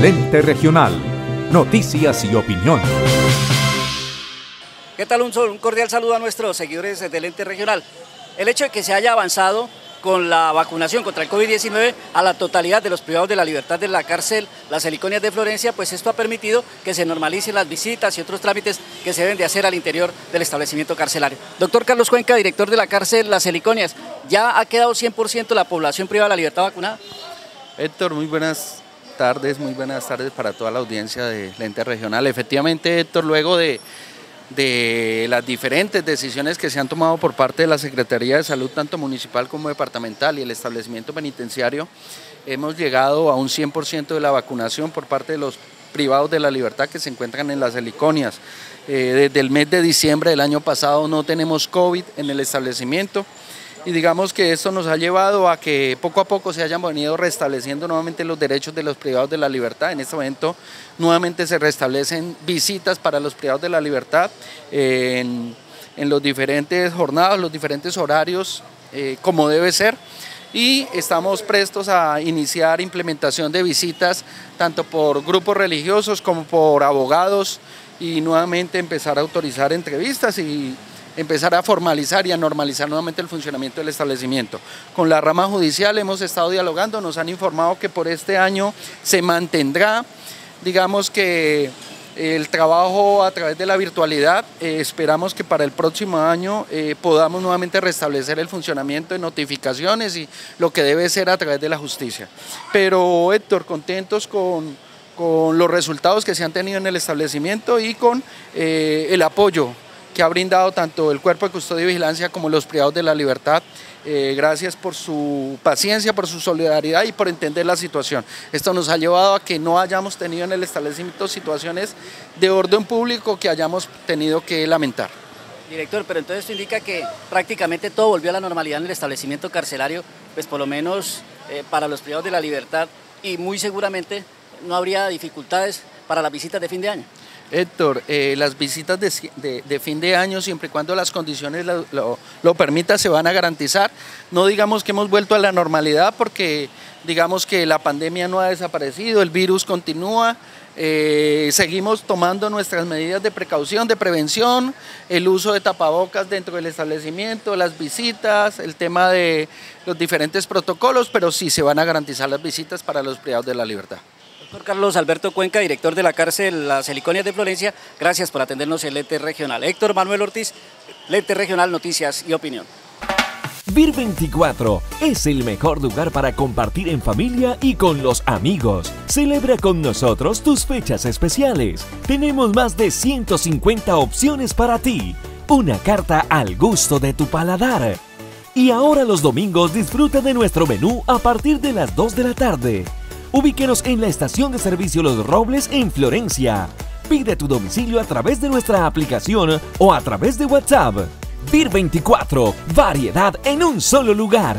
Lente Regional. Noticias y opinión. ¿Qué tal? Un, cordial saludo a nuestros seguidores del ente regional. El hecho de que se haya avanzado con la vacunación contra el COVID-19 a la totalidad de los privados de la libertad de la cárcel, las heliconias de Florencia, pues esto ha permitido que se normalicen las visitas y otros trámites que se deben de hacer al interior del establecimiento carcelario. Doctor Carlos Cuenca, director de la cárcel Las Heliconias, ¿ya ha quedado 100% la población privada de la libertad vacunada? Héctor, muy buenas tardes, muy buenas tardes para toda la audiencia de ente regional. Efectivamente, Héctor, luego de de las diferentes decisiones que se han tomado por parte de la Secretaría de Salud, tanto municipal como departamental y el establecimiento penitenciario, hemos llegado a un 100% de la vacunación por parte de los privados de la libertad que se encuentran en las heliconias. Eh, desde el mes de diciembre del año pasado no tenemos COVID en el establecimiento y digamos que esto nos ha llevado a que poco a poco se hayan venido restableciendo nuevamente los derechos de los privados de la libertad. En este momento nuevamente se restablecen visitas para los privados de la libertad en, los diferentes jornadas, los diferentes horarios, eh, como debe ser. Y estamos prestos a iniciar implementación de visitas tanto por grupos religiosos como por abogados y nuevamente empezar a autorizar entrevistas y empezar a formalizar y a normalizar nuevamente el funcionamiento del establecimiento. Con la rama judicial hemos estado dialogando, nos han informado que por este año se mantendrá, digamos que el trabajo a través de la virtualidad. Eh, esperamos que para el próximo año eh, podamos nuevamente restablecer el funcionamiento de notificaciones y lo que debe ser a través de la justicia. Pero Héctor, contentos con, los resultados que se han tenido en el establecimiento y con eh, el apoyo que ha brindado tanto el Cuerpo de Custodia y Vigilancia como los privados de la libertad. Eh, gracias por su paciencia, por su solidaridad y por entender la situación. Esto nos ha llevado a que no hayamos tenido en el establecimiento situaciones de orden público que hayamos tenido que lamentar. Director, pero entonces esto indica que prácticamente todo volvió a la normalidad en el establecimiento carcelario, pues por lo menos eh, para los privados de la libertad y muy seguramente no habría dificultades para las visitas de fin de año. Héctor, eh, las visitas de, fin de año, siempre y cuando las condiciones lo, permitan, se van a garantizar. No digamos que hemos vuelto a la normalidad porque digamos que la pandemia no ha desaparecido, el virus continúa, eh, seguimos tomando nuestras medidas de precaución, de prevención, el uso de tapabocas dentro del establecimiento, las visitas, el tema de los diferentes protocolos, pero sí se van a garantizar las visitas para los privados de la libertad. Doctor Carlos Alberto Cuenca, director de la cárcel Las Heliconias de Florencia, gracias por atendernos el Lente Regional. Héctor Manuel Ortiz, Lente Regional Noticias y Opinión. Vir 24 es el mejor lugar para compartir en familia y con los amigos. Celebra con nosotros tus fechas especiales. Tenemos más de 150 opciones para ti. Una carta al gusto de tu paladar. Y ahora los domingos disfruta de nuestro menú a partir de las 2 de la tarde. Ubíquenos en la estación de servicio Los Robles en Florencia. Pide tu domicilio a través de nuestra aplicación o a través de WhatsApp. VIR 24, variedad en un solo lugar.